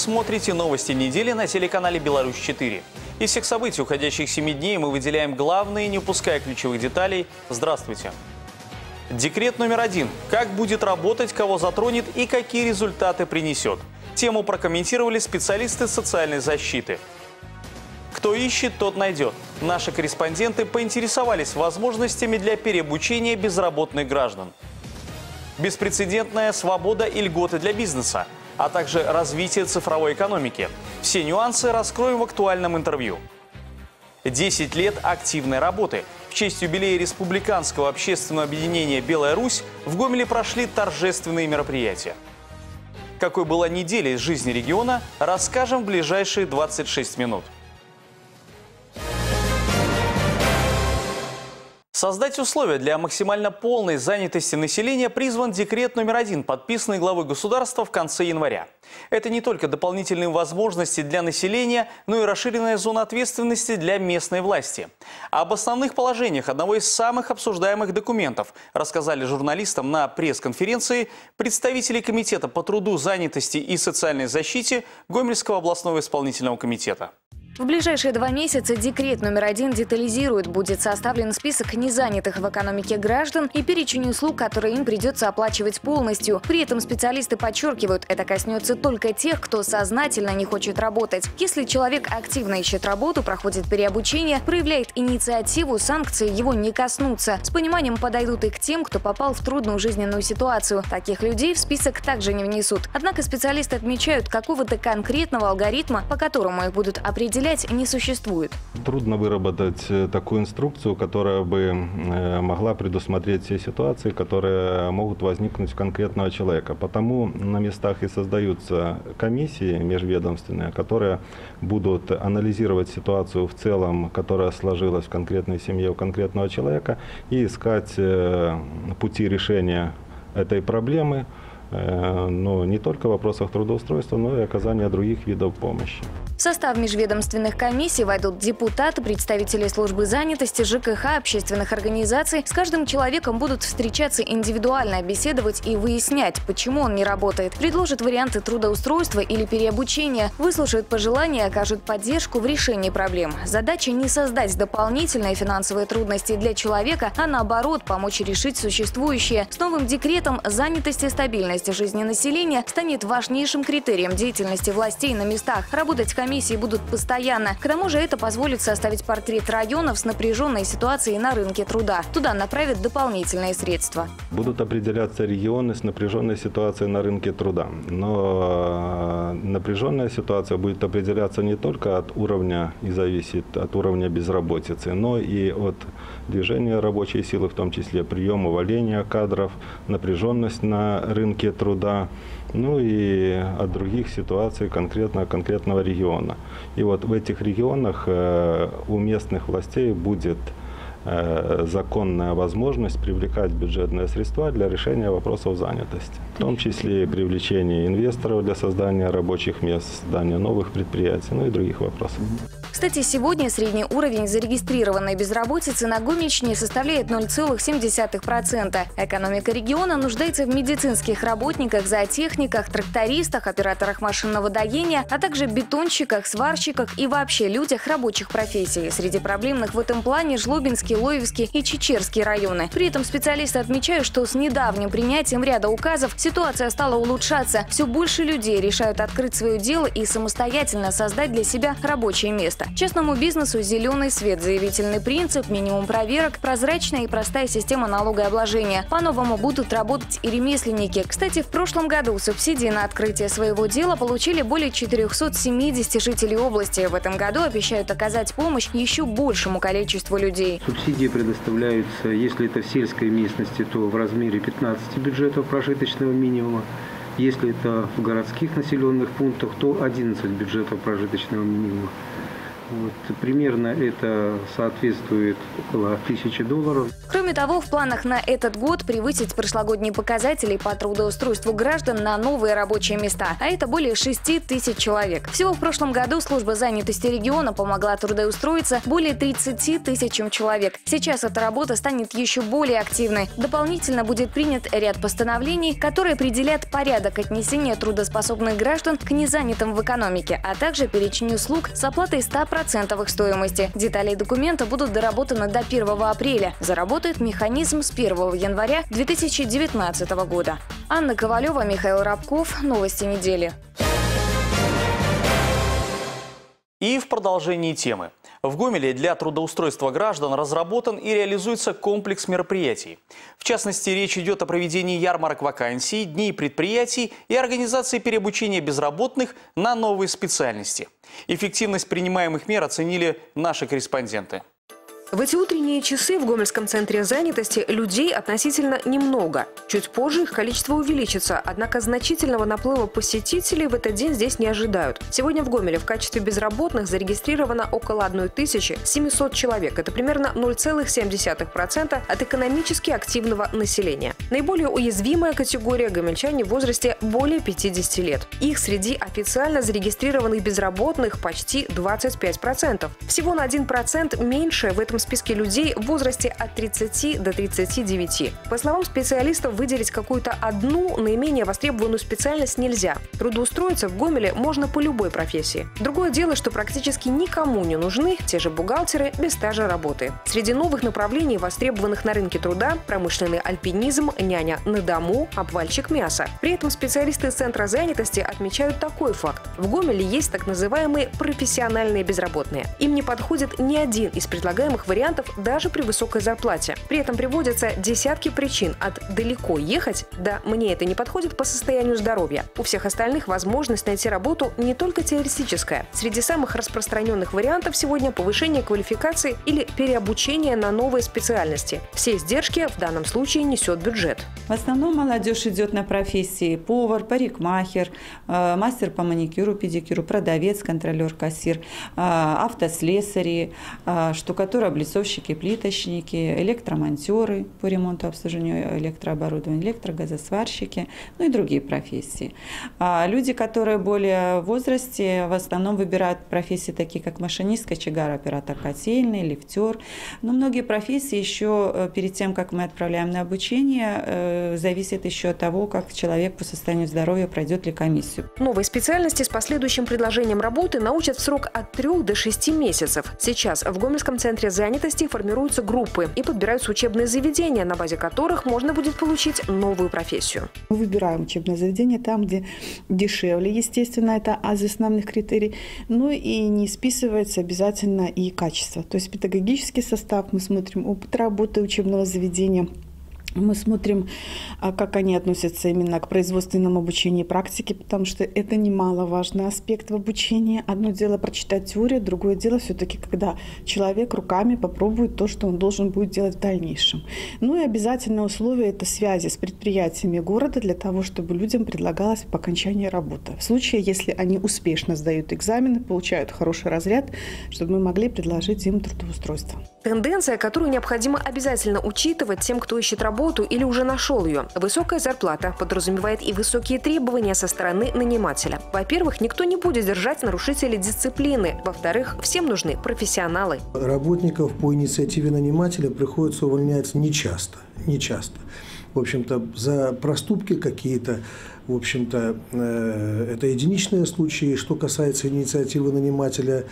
смотрите новости недели на телеканале «Беларусь-4». Из всех событий уходящих 7 дней мы выделяем главные, не упуская ключевых деталей. Здравствуйте. Декрет номер один. Как будет работать, кого затронет и какие результаты принесет. Тему прокомментировали специалисты социальной защиты. Кто ищет, тот найдет. Наши корреспонденты поинтересовались возможностями для переобучения безработных граждан. Беспрецедентная свобода и льготы для бизнеса, а также развитие цифровой экономики. Все нюансы раскроем в актуальном интервью. 10 лет активной работы. В честь юбилея Республиканского общественного объединения «Белая Русь» в Гомеле прошли торжественные мероприятия. Какой была неделя из жизни региона, расскажем в ближайшие 26 минут. Создать условия для максимально полной занятости населения призван декрет номер один, подписанный главой государства в конце января. Это не только дополнительные возможности для населения, но и расширенная зона ответственности для местной власти. Об основных положениях одного из самых обсуждаемых документов рассказали журналистам на пресс-конференции представители Комитета по труду, занятости и социальной защите Гомельского областного исполнительного комитета. В ближайшие два месяца декрет номер один детализирует. Будет составлен список незанятых в экономике граждан и перечень услуг, которые им придется оплачивать полностью. При этом специалисты подчеркивают, это коснется только тех, кто сознательно не хочет работать. Если человек активно ищет работу, проходит переобучение, проявляет инициативу, санкции его не коснутся. С пониманием подойдут и к тем, кто попал в трудную жизненную ситуацию. Таких людей в список также не внесут. Однако специалисты отмечают, какого-то конкретного алгоритма, по которому их будут определять, определять не существует. Трудно выработать э, такую инструкцию, которая бы э, могла предусмотреть все ситуации, которые могут возникнуть у конкретного человека. Потому на местах и создаются комиссии межведомственные, которые будут анализировать ситуацию в целом, которая сложилась в конкретной семье у конкретного человека, и искать э, пути решения этой проблемы, но не только в вопросах трудоустройства, но и оказания других видов помощи. В состав межведомственных комиссий войдут депутаты, представители службы занятости, ЖКХ, общественных организаций. С каждым человеком будут встречаться индивидуально, беседовать и выяснять, почему он не работает. Предложат варианты трудоустройства или переобучения, выслушают пожелания, окажут поддержку в решении проблем. Задача не создать дополнительные финансовые трудности для человека, а наоборот помочь решить существующие. С новым декретом занятость и стабильность жизни населения станет важнейшим критерием деятельности властей на местах. Работать комиссии будут постоянно. К тому же это позволит составить портрет районов с напряженной ситуацией на рынке труда. Туда направят дополнительные средства. Будут определяться регионы с напряженной ситуацией на рынке труда. Но э, напряженная ситуация будет определяться не только от уровня и зависит от уровня безработицы, но и от движения рабочей силы, в том числе прием, увольнения кадров, напряженность на рынке труда ну и от других ситуаций конкретно конкретного региона. И вот в этих регионах э, у местных властей будет э, законная возможность привлекать бюджетные средства для решения вопросов занятости, в том числе и привлечения инвесторов для создания рабочих мест, создания новых предприятий, ну и других вопросов. Кстати, сегодня средний уровень зарегистрированной безработицы на Гомельщине составляет 0,7%. Экономика региона нуждается в медицинских работниках, зоотехниках, трактористах, операторах машинного доения, а также бетонщиках, сварщиках и вообще людях рабочих профессий. Среди проблемных в этом плане Жлобинский, Лоевский и Чечерский районы. При этом специалисты отмечают, что с недавним принятием ряда указов ситуация стала улучшаться. Все больше людей решают открыть свое дело и самостоятельно создать для себя рабочее место. Частному бизнесу зеленый свет, заявительный принцип, минимум проверок, прозрачная и простая система налогообложения. По-новому будут работать и ремесленники. Кстати, в прошлом году субсидии на открытие своего дела получили более 470 жителей области. В этом году обещают оказать помощь еще большему количеству людей. Субсидии предоставляются, если это в сельской местности, то в размере 15 бюджетов прожиточного минимума. Если это в городских населенных пунктах, то 11 бюджетов прожиточного минимума. Вот, примерно это соответствует около тысячи долларов. Кроме того, в планах на этот год превысить прошлогодние показатели по трудоустройству граждан на новые рабочие места, а это более 6 тысяч человек. Всего в прошлом году служба занятости региона помогла трудоустроиться более 30 тысячам человек. Сейчас эта работа станет еще более активной. Дополнительно будет принят ряд постановлений, которые определят порядок отнесения трудоспособных граждан к незанятым в экономике, а также перечень услуг с оплатой 100% их стоимости. Детали документа будут доработаны до 1 апреля. Заработает механизм с 1 января 2019 года. Анна Ковалева, Михаил Рабков. Новости недели. И в продолжении темы. В Гомеле для трудоустройства граждан разработан и реализуется комплекс мероприятий. В частности, речь идет о проведении ярмарок вакансий, дней предприятий и организации переобучения безработных на новые специальности. Эффективность принимаемых мер оценили наши корреспонденты. В эти утренние часы в Гомельском центре занятости людей относительно немного. Чуть позже их количество увеличится, однако значительного наплыва посетителей в этот день здесь не ожидают. Сегодня в Гомеле в качестве безработных зарегистрировано около 1700 человек. Это примерно 0,7% от экономически активного населения. Наиболее уязвимая категория – гомельчане в возрасте более 50 лет. Их среди официально зарегистрированных безработных почти 25%. Всего на 1% меньше в этом списке людей в возрасте от 30 до 39. По словам специалистов, выделить какую-то одну наименее востребованную специальность нельзя. Трудоустроиться в Гомеле можно по любой профессии. Другое дело, что практически никому не нужны те же бухгалтеры без стажа работы. Среди новых направлений, востребованных на рынке труда, промышленный альпинизм, няня на дому, обвальщик мяса. При этом специалисты Центра занятости отмечают такой факт. В Гомеле есть так называемые профессиональные безработные. Им не подходит ни один из предлагаемых вариантов даже при высокой зарплате. При этом приводятся десятки причин от «далеко ехать» до «мне это не подходит по состоянию здоровья». У всех остальных возможность найти работу не только теоретическая. Среди самых распространенных вариантов сегодня повышение квалификации или переобучение на новые специальности. Все издержки в данном случае несет бюджет. В основном молодежь идет на профессии повар, парикмахер, э, мастер по маникюру, педикюру, продавец, контролер, кассир, э, автослесари, э, штукатура, облицовщики, плиточники, электромонтеры по ремонту обслуживанию электрооборудования, электрогазосварщики, ну и другие профессии. А люди, которые более в возрасте, в основном выбирают профессии такие, как машинист, кочегар, оператор котельный, лифтер. Но многие профессии еще э, перед тем, как мы отправляем на обучение, э, зависит еще от того, как человек по состоянию здоровья пройдет ли комиссию. Новые специальности с последующим предложением работы научат в срок от 3 до 6 месяцев. Сейчас в Гомельском центре занятости занятости формируются группы и подбираются учебные заведения, на базе которых можно будет получить новую профессию. Мы выбираем учебное заведение там, где дешевле, естественно, это из основных критерий, ну и не списывается обязательно и качество. То есть педагогический состав, мы смотрим опыт работы учебного заведения, мы смотрим, а, как они относятся именно к производственному обучению и практике, потому что это немаловажный аспект в обучении. Одно дело прочитать теорию, другое дело все-таки, когда человек руками попробует то, что он должен будет делать в дальнейшем. Ну и обязательное условие – это связи с предприятиями города для того, чтобы людям предлагалось по окончании работы. В случае, если они успешно сдают экзамены, получают хороший разряд, чтобы мы могли предложить им трудоустройство. Тенденция, которую необходимо обязательно учитывать тем, кто ищет работу или уже нашел ее. Высокая зарплата подразумевает и высокие требования со стороны нанимателя. Во-первых, никто не будет держать нарушителей дисциплины. Во-вторых, всем нужны профессионалы. Работников по инициативе нанимателя приходится увольнять нечасто. Нечасто. В общем-то, за проступки какие-то в общем-то, э, это единичные случаи. Что касается инициативы нанимателя,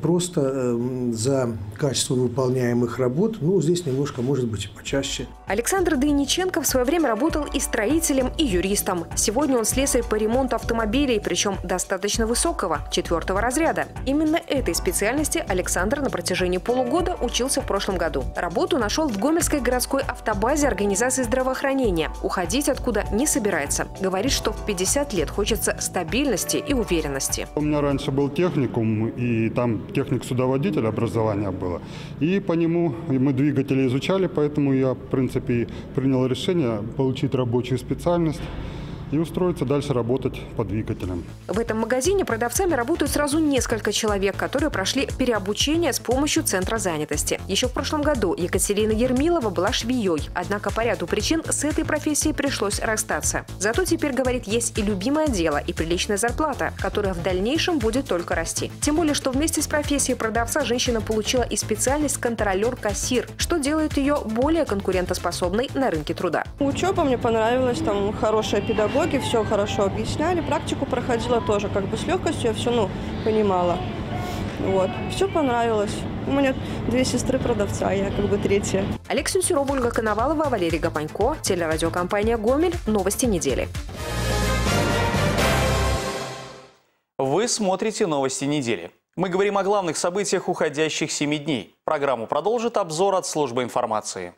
просто э, за качество выполняемых работ, ну, здесь немножко, может быть, и почаще. Александр Дейниченко в свое время работал и строителем, и юристом. Сегодня он слесарь по ремонту автомобилей, причем достаточно высокого, четвертого разряда. Именно этой специальности Александр на протяжении полугода учился в прошлом году. Работу нашел в Гомельской городской автобазе организации здравоохранения. Уходить откуда не собирается. Говорит, говорит, что в 50 лет хочется стабильности и уверенности. У меня раньше был техникум, и там техник-судоводитель образования было. И по нему мы двигатели изучали, поэтому я, в принципе, принял решение получить рабочую специальность и устроиться дальше работать по двигателям. В этом магазине продавцами работают сразу несколько человек, которые прошли переобучение с помощью Центра занятости. Еще в прошлом году Екатерина Ермилова была швеей, однако по ряду причин с этой профессией пришлось расстаться. Зато теперь, говорит, есть и любимое дело, и приличная зарплата, которая в дальнейшем будет только расти. Тем более, что вместе с профессией продавца женщина получила и специальность контролер-кассир, что делает ее более конкурентоспособной на рынке труда. Учеба мне понравилась, там хорошие педагоги, все хорошо объясняли. Практику проходила тоже как бы с легкостью, я все ну, понимала. Вот. Все понравилось. У меня две сестры продавца, я как бы третья. Олег Сюсюров, Ольга Коновалова, Валерий Гапанько, телерадиокомпания «Гомель». Новости недели. Вы смотрите новости недели. Мы говорим о главных событиях уходящих семи дней. Программу продолжит обзор от службы информации.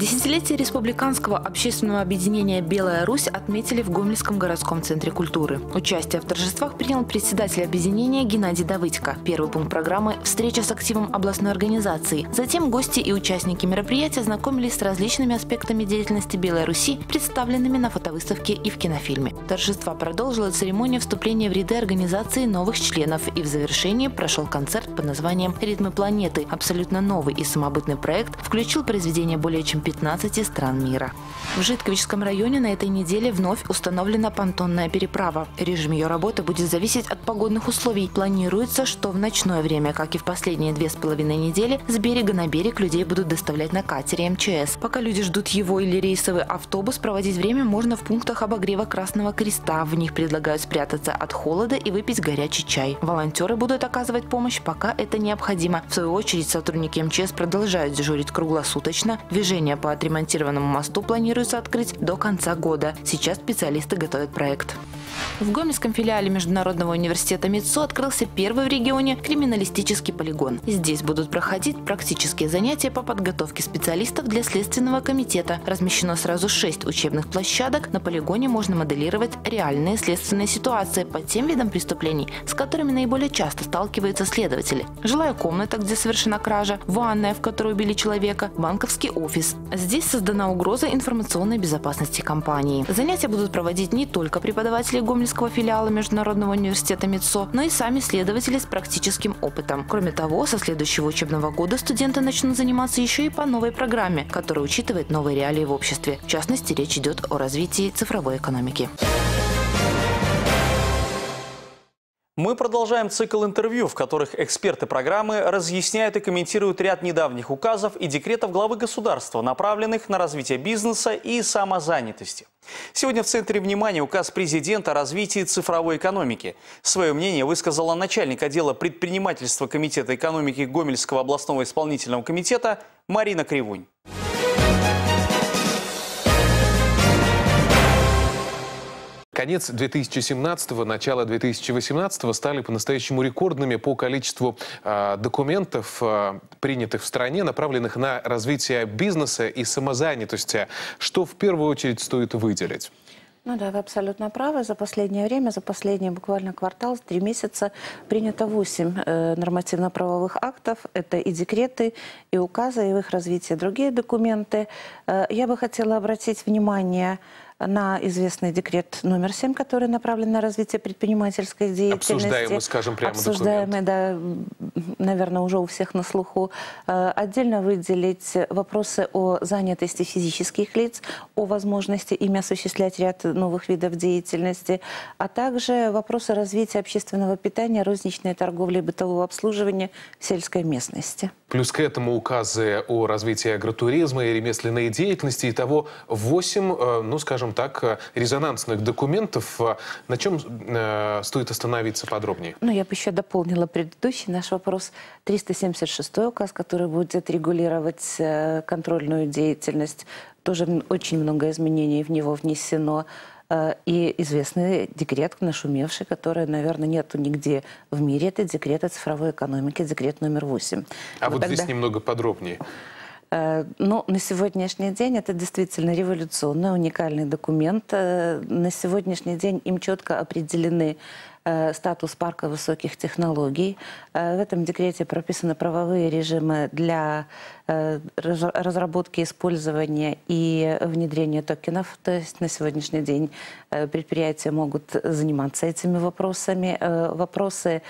Десятилетие республиканского общественного объединения «Белая Русь» отметили в Гомельском городском центре культуры. Участие в торжествах принял председатель объединения Геннадий Давыдько. Первый пункт программы – встреча с активом областной организации. Затем гости и участники мероприятия знакомились с различными аспектами деятельности «Белой Руси», представленными на фотовыставке и в кинофильме. Торжества продолжила церемония вступления в ряды организации новых членов и в завершении прошел концерт под названием «Ритмы планеты». Абсолютно новый и самобытный проект включил произведения более чем 15 стран мира. В Житковичском районе на этой неделе вновь установлена понтонная переправа. Режим ее работы будет зависеть от погодных условий. Планируется, что в ночное время, как и в последние две с половиной недели, с берега на берег людей будут доставлять на катере МЧС. Пока люди ждут его или рейсовый автобус, проводить время можно в пунктах обогрева Красного Креста. В них предлагают спрятаться от холода и выпить горячий чай. Волонтеры будут оказывать помощь, пока это необходимо. В свою очередь сотрудники МЧС продолжают дежурить круглосуточно. Движение по отремонтированному мосту планируется открыть до конца года. Сейчас специалисты готовят проект. В Гомельском филиале Международного университета МИЦО открылся первый в регионе криминалистический полигон. Здесь будут проходить практические занятия по подготовке специалистов для Следственного комитета. Размещено сразу шесть учебных площадок. На полигоне можно моделировать реальные следственные ситуации по тем видам преступлений, с которыми наиболее часто сталкиваются следователи. Жилая комната, где совершена кража, ванная, в которой убили человека, банковский офис. Здесь создана угроза информационной безопасности компании. Занятия будут проводить не только преподаватели Гомельского филиала Международного университета МИЦО, но и сами следователи с практическим опытом. Кроме того, со следующего учебного года студенты начнут заниматься еще и по новой программе, которая учитывает новые реалии в обществе. В частности, речь идет о развитии цифровой экономики. Мы продолжаем цикл интервью, в которых эксперты программы разъясняют и комментируют ряд недавних указов и декретов главы государства, направленных на развитие бизнеса и самозанятости. Сегодня в центре внимания указ президента о развитии цифровой экономики. Свое мнение высказала начальник отдела предпринимательства Комитета экономики Гомельского областного исполнительного комитета Марина Кривунь. Конец 2017 начало 2018 стали по-настоящему рекордными по количеству э, документов, э, принятых в стране, направленных на развитие бизнеса и самозанятости. Что в первую очередь стоит выделить? Ну да, вы абсолютно правы. За последнее время, за последний буквально квартал, три месяца принято 8 э, нормативно-правовых актов. Это и декреты, и указы, и в их развитии другие документы. Э, я бы хотела обратить внимание на известный декрет номер 7, который направлен на развитие предпринимательской деятельности. Обсуждаемый, скажем прямо, Обсуждаемый, да, наверное, уже у всех на слуху. Э, отдельно выделить вопросы о занятости физических лиц, о возможности ими осуществлять ряд новых видов деятельности, а также вопросы развития общественного питания, розничной торговли и бытового обслуживания в сельской местности. Плюс к этому указы о развитии агротуризма и ремесленной деятельности. Итого 8, э, ну, скажем так, э, резонансных документов. Э, на чем э, стоит остановиться подробнее? Ну, я бы еще дополнила предыдущий наш вопрос. 376 указ, который будет регулировать контрольную деятельность. Тоже очень много изменений в него внесено. Э, и известный декрет, нашумевший, который, наверное, нету нигде в мире. Это декрет о цифровой экономике, декрет номер 8. А вот, вот тогда... здесь немного подробнее. Э, Но ну, на сегодняшний день это действительно революционный, уникальный документ. Э, на сегодняшний день им четко определены э, статус парка высоких технологий. В этом декрете прописаны правовые режимы для разработки, использования и внедрения токенов. То есть на сегодняшний день предприятия могут заниматься этими вопросами. Вопросы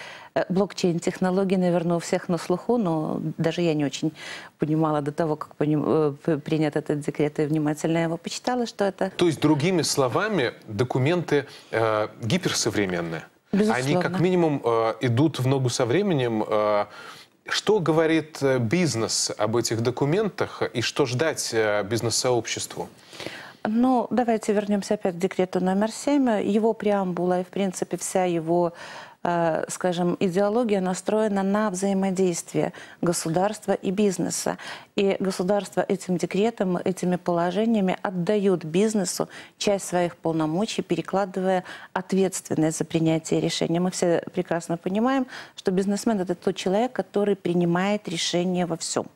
блокчейн-технологий, наверное, у всех на слуху, но даже я не очень понимала до того, как принят этот декрет, и внимательно его почитала, что это... То есть, другими словами, документы э, гиперсовременные? Безусловно. Они как минимум э, идут в ногу со временем. Э, что говорит э, бизнес об этих документах и что ждать э, бизнес-сообществу? Ну, давайте вернемся опять к декрету номер 7. Его преамбула и, в принципе, вся его Э, скажем, идеология настроена на взаимодействие государства и бизнеса. И государство этим декретом, этими положениями отдает бизнесу часть своих полномочий, перекладывая ответственность за принятие решения. Мы все прекрасно понимаем, что бизнесмен – это тот человек, который принимает решения во всем.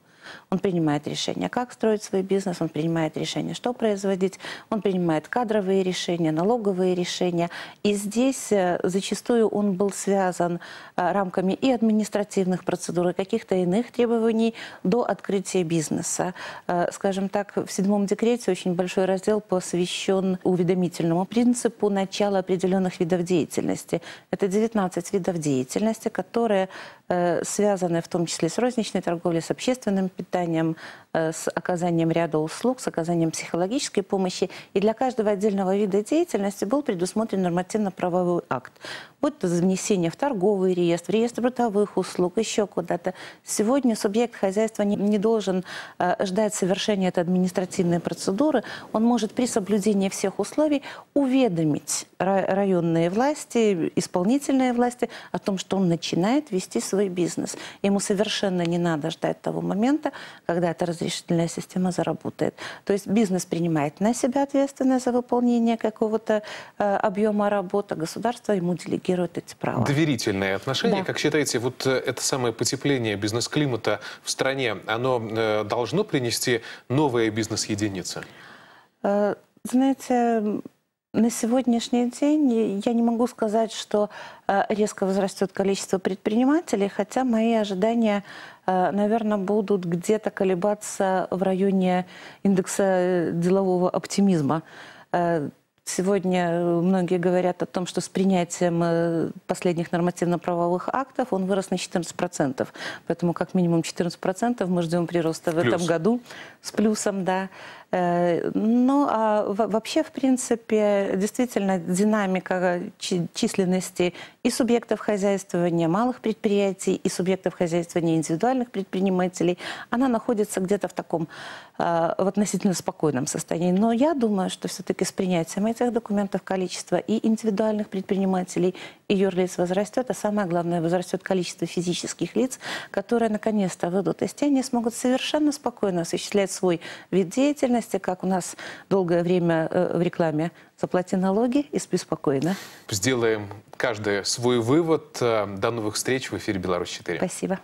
Он принимает решение, как строить свой бизнес, он принимает решение, что производить, он принимает кадровые решения, налоговые решения. И здесь э, зачастую он был связан э, рамками и административных процедур, и каких-то иных требований до открытия бизнеса. Э, скажем так, в седьмом декрете очень большой раздел посвящен уведомительному принципу начала определенных видов деятельности. Это 19 видов деятельности, которые связаны в том числе с розничной торговлей, с общественным питанием, э, с оказанием ряда услуг, с оказанием психологической помощи. И для каждого отдельного вида деятельности был предусмотрен нормативно-правовой акт. Будь то внесение в торговый реестр, реестр бытовых услуг, еще куда-то. Сегодня субъект хозяйства не, не должен э, ждать совершения этой административной процедуры. Он может при соблюдении всех условий уведомить районные власти, исполнительные власти о том, что он начинает вести свой бизнес. Ему совершенно не надо ждать того момента, когда эта разрешительная система заработает. То есть бизнес принимает на себя ответственность за выполнение какого-то э, объема работы, государство ему делегирует эти права. Доверительные отношения, да. как считаете, вот э, это самое потепление бизнес-климата в стране, оно э, должно принести новые бизнес-единицы? Э, знаете, на сегодняшний день я не могу сказать, что э, резко возрастет количество предпринимателей, хотя мои ожидания, наверное, будут где-то колебаться в районе индекса делового оптимизма. Э, сегодня многие говорят о том, что с принятием последних нормативно-правовых актов он вырос на 14%. Поэтому как минимум 14% мы ждем прироста в Плюс. этом году с плюсом, да. Э, ну, а вообще, в принципе, действительно, динамика численности и субъектов хозяйствования малых предприятий, и субъектов хозяйствования индивидуальных предпринимателей, она находится где-то в таком э, в относительно спокойном состоянии. Но я думаю, что все-таки с принятием этих документов количество и индивидуальных предпринимателей, и юрлиц возрастет, а самое главное, возрастет количество физических лиц, которые наконец-то выйдут из тени и смогут совершенно спокойно осуществлять свой вид деятельности, частности, как у нас долгое время э, в рекламе, заплати налоги и спи спокойно. Сделаем каждый свой вывод. Э, до новых встреч в эфире «Беларусь-4». Спасибо.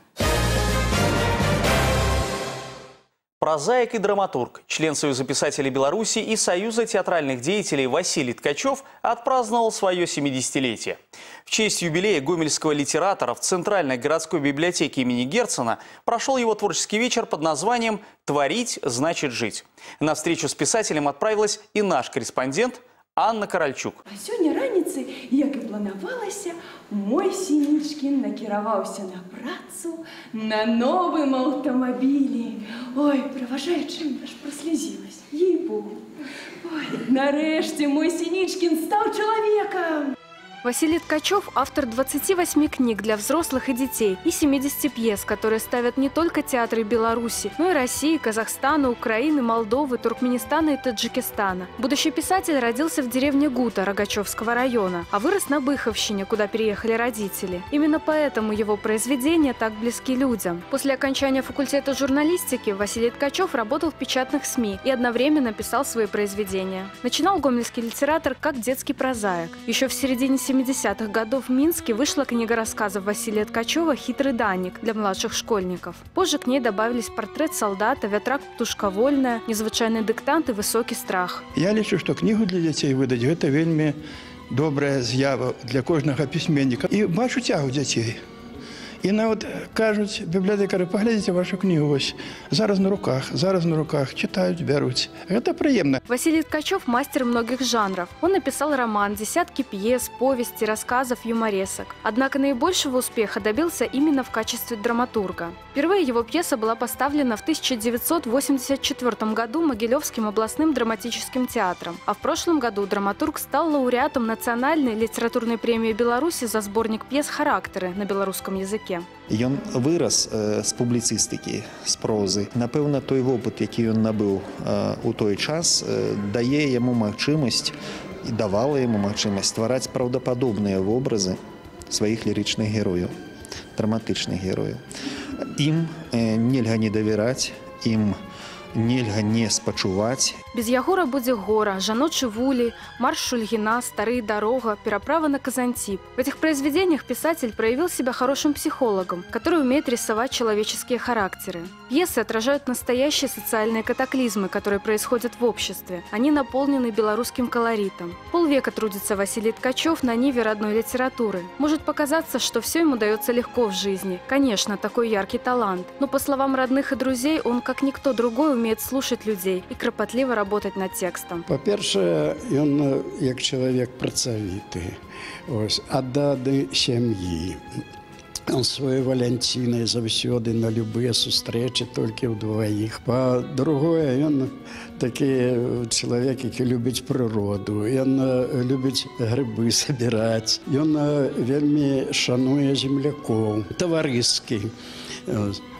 Прозаик и драматург, член Союза писателей Беларуси и Союза театральных деятелей Василий Ткачев отпраздновал свое 70-летие. В честь юбилея гомельского литератора в Центральной городской библиотеке имени Герцена прошел его творческий вечер под названием «Творить значит жить». На встречу с писателем отправилась и наш корреспондент Анна Каральчук. А сегодня раніцы, як і планавалася, мой Синичкин накіраваўся на працу на новым аўтамабілі. Ой, праважаючым аж праслязілась, ей-богу. Ой, нарэшце мой Синичкин стал человеком. Василий Ткачев – автор 28 книг для взрослых и детей и 70 пьес, которые ставят не только театры Беларуси, но и России, Казахстана, Украины, Молдовы, Туркменистана и Таджикистана. Будущий писатель родился в деревне Гута Рогачевского района, а вырос на Быховщине, куда переехали родители. Именно поэтому его произведения так близки людям. После окончания факультета журналистики Василий Ткачев работал в печатных СМИ и одновременно писал свои произведения. Начинал гомельский литератор как детский прозаик. Еще в середине 70-х годов в Минске вышла книга рассказов Василия Ткачева «Хитрый даник» для младших школьников. Позже к ней добавились портрет солдата, вятрак «Птушка вольная», незвычайный диктант и высокий страх. Я лічу, что книгу для детей выдать это вельми добрая з'ява для кожного письменника. І бачу тягу дітей. І навіть кажуть, бібліотекари, поглядите вашу книгу, ось зараз на руках, зараз на руках, читають, беруть. Це приємно. Василий Ткачев – мастер многих жанров. Он написал роман, десятки пьес, повестей, рассказов, юморесок. Однако наибольшего успеха добился именно в качестве драматурга. Впервые его пьеса была поставлена в 1984 году Могилевским областным драматическим театром. А в прошлом году драматург стал лауреатом Национальной литературной премии Беларуси за сборник пьес «Характеры» на белорусском языке. Ён вырас з публіцыстыкі з прозы. Напэўна той вопыт які ён набыў у той час дае яму магчымасць і давала яму магчымасць ствараць праўдападобныя вобразы сваіх лірычных герояў драматычных герояў. Ім нельга не давяраць ім нельга не спачуваць Без Ягора будзе гора, жаночы вулі, марш Шульгина, стары дорога, переправа на Казантип. В этих произведениях писатель проявил себя хорошим психологом, который умеет рисовать человеческие характеры. Пьесы отражают настоящие социальные катаклизмы, которые происходят в обществе. Они наполнены белорусским колоритом. Полвека трудится Василий Ткачев на ниве родной литературы. Может показаться, что все ему дается легко в жизни. Конечно, такой яркий талант. Но по словам родных и друзей, он, как никто другой, умеет слушать людей и кропотливо работать над текстом. Па-першае, ён як чалавек працавіты, ось, адданы сям'і. Он сваёй валянцінай заўсёды на любыя сустрэчы толькі ўдваіх. Па-другое, ён такі чалавек, які любіць прыроду. Ён любіць грыбы сабіраць. Ён вельмі шануе землякоў, таварыскі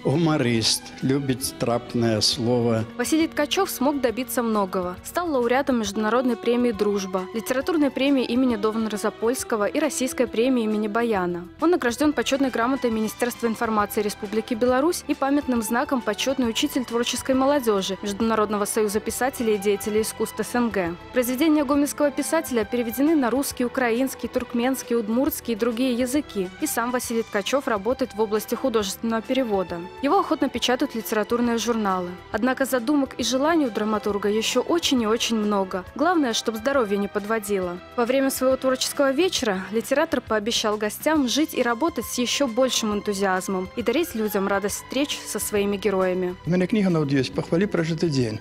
гуморист, любит трапное слово. Василий Ткачев смог добиться многого. Стал лауреатом Международной премии «Дружба», литературной премии имени Довна Розапольского и Российской премии имени Баяна. Он награжден почетной грамотой Министерства информации Республики Беларусь и памятным знаком «Почетный учитель творческой молодежи» Международного союза писателей и деятелей искусств СНГ. Произведения гомельского писателя переведены на русский, украинский, туркменский, удмуртский и другие языки. И сам Василий Ткачев работает в области художественного перевода. Его охотно печатают литературные журналы. Однако задумок и желаний у драматурга еще очень и очень много. Главное, чтобы здоровье не подводило. Во время своего творческого вечера литератор пообещал гостям жить и работать с еще большим энтузиазмом и дарить людям радость встреч со своими героями. У меня книга на есть «Похвали прожитый день».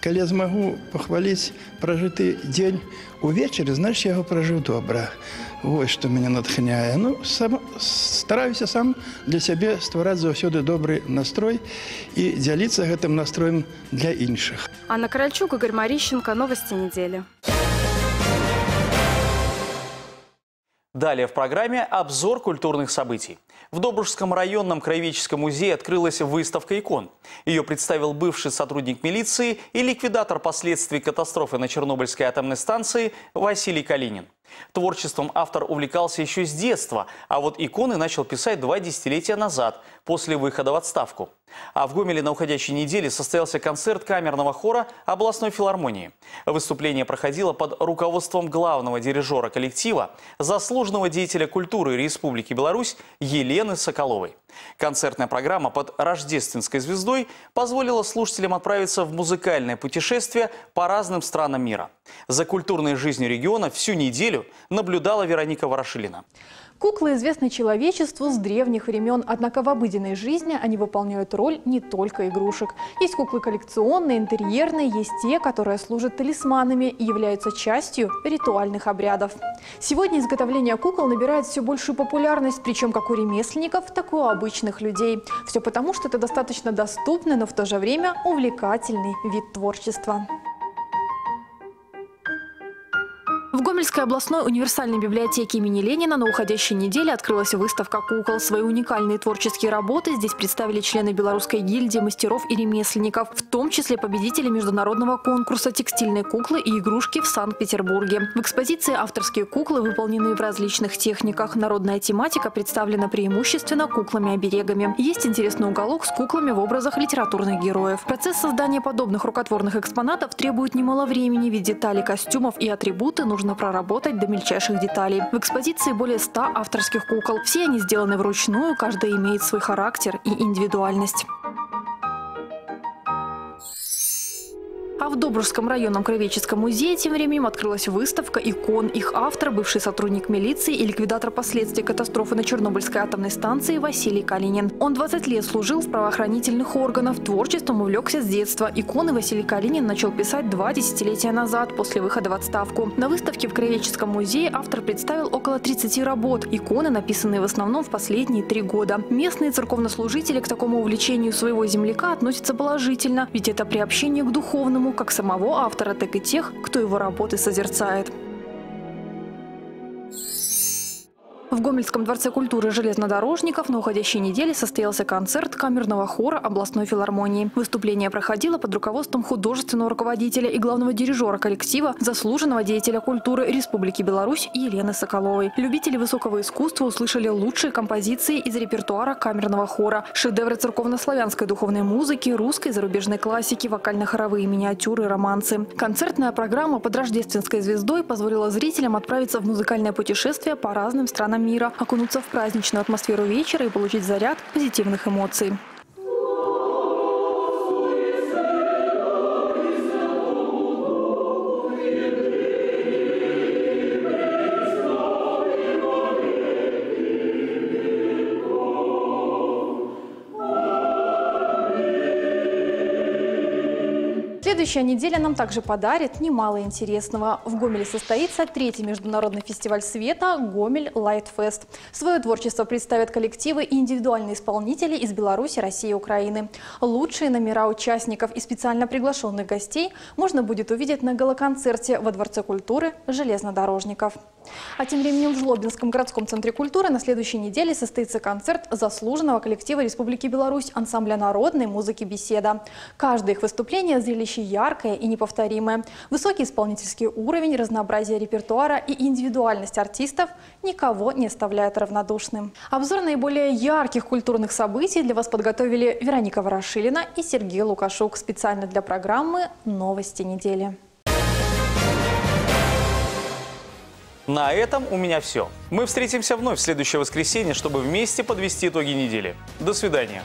Когда я смогу похвалить прожитый день увечері, значить я його прожив добре. Ось що мене натхняє. Ну, сам, стараюся сам для себе створати заўсёды добрый настрой і дзяліцца гэтым настроем для іншых. Анна Корольчук, Игорь Марищенко. Новости недели. Далее в программе обзор культурных событий. В Добружском районном краеведческом музее открылась выставка икон. Ее представил бывший сотрудник милиции и ликвидатор последствий катастрофы на Чернобыльской атомной станции Василий Калинин. Творчеством автор увлекался еще с детства, а вот иконы начал писать два десятилетия назад, после выхода в отставку. А в Гомеле на уходящей неделе состоялся концерт камерного хора областной филармонии. Выступление проходило под руководством главного дирижера коллектива, заслуженного деятеля культуры Республики Беларусь Елены Соколовой. Концертная программа под рождественской звездой позволила слушателям отправиться в музыкальное путешествие по разным странам мира. За культурной жизнью региона всю неделю наблюдала Вероника Ворошилина. Куклы известны человечеству с древних времен, однако в обыденной жизни они выполняют роль не только игрушек. Есть куклы коллекционные, интерьерные, есть те, которые служат талисманами и являются частью ритуальных обрядов. Сегодня изготовление кукол набирает все большую популярность, причем как у ремесленников, так и у обычных людей. Все потому, что это достаточно доступный, но в то же время увлекательный вид творчества. В Гомельской областной универсальной библиотеке имени Ленина на уходящей неделе открылась выставка кукол. Свои уникальные творческие работы здесь представили члены Белорусской гильдии мастеров и ремесленников, в том числе победители международного конкурса «Текстильные куклы и игрушки» в Санкт-Петербурге. В экспозиции авторские куклы, выполненные в различных техниках. Народная тематика представлена преимущественно куклами-оберегами. Есть интересный уголок с куклами в образах литературных героев. Процесс создания подобных рукотворных экспонатов требует немало времени, ведь детали костюмов и атрибуты нужно проработать до мельчайших деталей. В экспозиции более 100 авторских кукол. Все они сделаны вручную, каждая имеет свой характер и индивидуальность. А в Добружском районном краеведческом музее тем временем открылась выставка икон. Их автор – бывший сотрудник милиции и ликвидатор последствий катастрофы на Чернобыльской атомной станции Василий Калинин. Он 20 лет служил в правоохранительных органах, творчеством увлекся с детства. Иконы Василий Калинин начал писать два десятилетия назад, после выхода в отставку. На выставке в краеведческом музее автор представил около 30 работ. Иконы, написанные в основном в последние три года. Местные церковнослужители к такому увлечению своего земляка относятся положительно, ведь это приобщение к духовному как самого автора, так и тех, кто его работы созерцает. В Гомельском дворце культуры железнодорожников на уходящей неделе состоялся концерт камерного хора областной филармонии. Выступление проходило под руководством художественного руководителя и главного дирижера коллектива, заслуженного деятеля культуры Республики Беларусь Елены Соколовой. Любители высокого искусства услышали лучшие композиции из репертуара камерного хора, шедевры церковно-славянской духовной музыки, русской зарубежной классики, вокально-хоровые миниатюры, романсы. Концертная программа под рождественской звездой позволила зрителям отправиться в музыкальное путешествие по разным странам мира, окунуться в праздничную атмосферу вечера и получить заряд позитивных эмоций. Следующая неделя нам также подарит немало интересного. В Гомеле состоится третий международный фестиваль света «Гомель Лайтфест». Свое творчество представят коллективы и индивидуальные исполнители из Беларуси, России и Украины. Лучшие номера участников и специально приглашенных гостей можно будет увидеть на галоконцерте во Дворце культуры железнодорожников. А тем временем в Жлобинском городском центре культуры на следующей неделе состоится концерт заслуженного коллектива Республики Беларусь ансамбля народной музыки «Беседа». Каждое их выступление – зрелище яркое и неповторимое. Высокий исполнительский уровень, разнообразие репертуара и индивидуальность артистов никого не оставляют равнодушным. Обзор наиболее ярких культурных событий для вас подготовили Вероника Ворошилина и Сергей Лукашук специально для программы «Новости недели». На этом у меня все. Мы встретимся вновь в следующее воскресенье, чтобы вместе подвести итоги недели. До свидания.